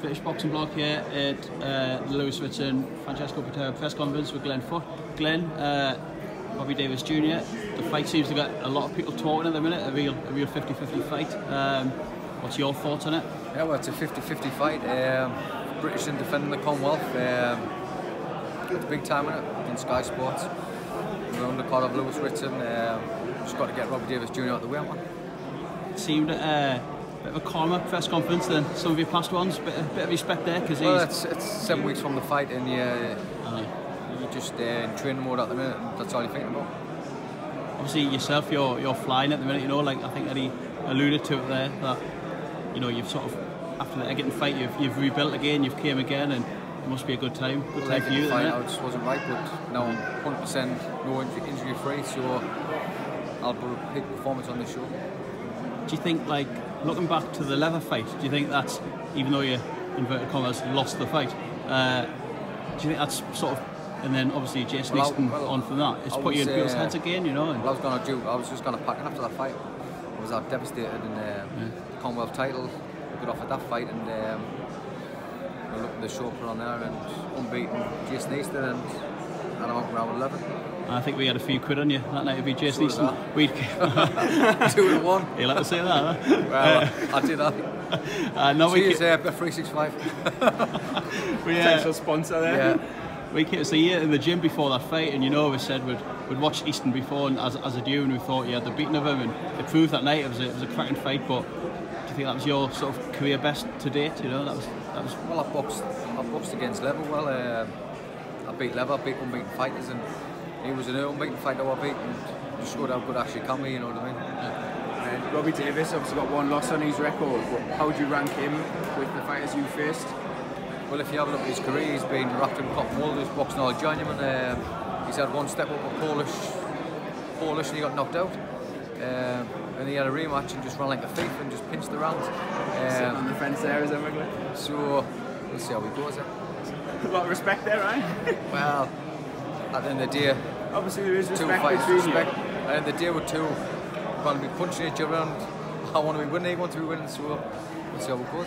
British boxing blog here at uh, the Lewis Ritson Francesco Patera press conference with Glenn Foot. Glenn, uh, Bobby Davies Jr. The fight seems to get a lot of people talking at the minute. A real, a real 50-50 fight. Um, what's your thoughts on it? Yeah, well, it's a 50-50 fight. Um, British in defending the Commonwealth. Um, it's big time in it in Sky Sports. We're on the card of Lewis Ritson. Um, just got to get Robbie Davies Jr. out the way, man. Seemed uh, bit of a calmer press conference than some of your past ones. Bit, a bit of respect there because well, he's. It's, it's seven weeks from the fight, and you, you're just uh, in training mode at the minute. And that's all you're thinking about. Obviously, yourself, you're you're flying at the minute. You know, like I think Eddie alluded to it there that you know you've sort of after the Eggington fight, you've you've rebuilt again, you've came again, and it must be a good time. Good time for you. Fight, I just wasn't right, but now I'm 100% no injury free, so I'll put a peak performance on this show. Do you think like? looking back to the leather fight, do you think that's, even though you, inverted commas, lost the fight, uh, do you think that's sort of, and then obviously Jason well, Easton well, on from that, it's put you in people's uh, heads again, you know? And well, I was going to do, I was just going to pack after that fight. I was uh, devastated in uh, yeah. the Commonwealth title, I got offered that fight and um, I looked at the show put on there and unbeaten Jason Easton and, and I'm up round 11. I think we had a few quid on you that night. It'd be Jason Easton. We'd two to one. You like to say that? Huh? Well, uh, I did that. Uh, no, Cheers, uh, three six five. we, uh, Potential sponsor there. Yeah. We came to see you in the gym before that fight, and you know we said we'd, we'd watched Easton before and as, as a duo, and we thought you had the beating of him, and it proved that night it was a, it was a cracking fight. But do you think that was your sort of career best to date? You know that was that was. Well, I boxed I boxed against Level. Well, uh, I beat Level, I beat unbeaten fighters, and he was an unbeaten fighter I beat and just showed how good actually can be, you know what I mean? Uh, Robbie Davies obviously got one loss on his record. How would you rank him with the fighters you faced? Well, if you have a look at his career, he's been wrapped in cotton wool, he's boxing all journeyman. Um, he's had one step up a Polish, Polish and he got knocked out. Um, and he had a rematch and just ran like a thief and just pinched the round. Um, Sitting on the fence there, is that So, we'll see how he goes. Eh? A lot of respect there, right? well, at the end of the day, obviously there is respect two between respect. you. At the end of the day, we're two going to be punching each other, and I want to be winning, he wants to be winning, so we'll see how it goes.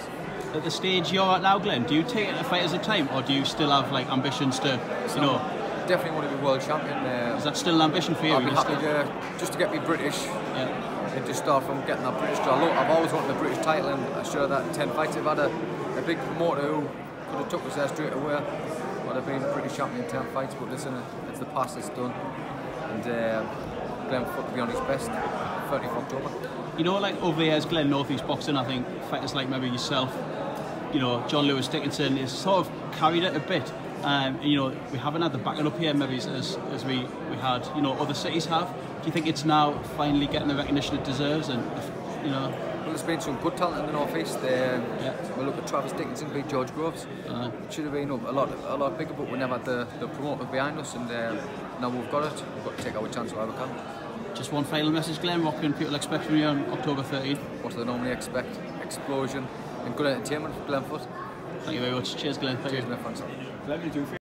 At the stage you're at now, Glenn, do you take it a fight as a time, or do you still have like ambitions to, so you know? Definitely want to be world champion. Uh, is that still an ambition for you? I'd be happy to, just to get me British. Yeah. And just start from getting that British title. I've always wanted the British title, and I'm sure that 10 fights I've had a, a big promoter who could have took us there straight away. But I've been British champion 10 fights, but listen, it's the past, that's done. And uh, Glenn Foot to be on his best, 30th October. You know, like over the years, Glenn Northeast boxing, I think fighters like maybe yourself, you know, Jon-Lewis Dickinson has sort of carried it a bit. Um, you know, we haven't had the backing up here maybe as, as we, we had, you know, other cities have. Do you think it's now finally getting the recognition it deserves and, you know, well, there's been some good talent in the northeast. Um, yeah. We look at Travis Dickinson beat George Groves. Uh, it should have been a lot, a lot bigger, but we never had the, the promoter behind us, and uh, now we've got it. We've got to take our chance wherever we can. Just one final message, Glenn. What can people expect from you on October 13? What do they normally expect? Explosion and good entertainment for Glenn Foot. Thank you very much. Cheers, Glenn. Thank Cheers, you. my friends.